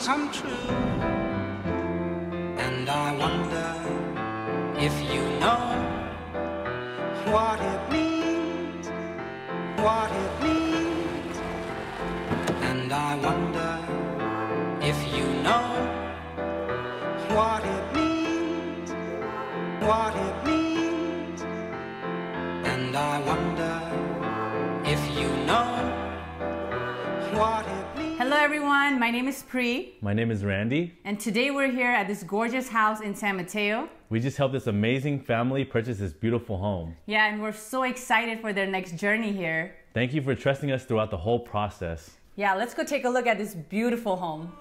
come true. And I wonder if you know what it means, what it means. And I wonder if you know what it means, what it means. And I wonder if you know. Hello, everyone. My name is Pri, My name is Randy. and today we're here at this gorgeous house in San Mateo. We just helped this amazing family purchase this beautiful home. Yeah, and we're so excited for their next journey here. Thank you for trusting us throughout the whole process. Yeah, let's go take a look at this beautiful home.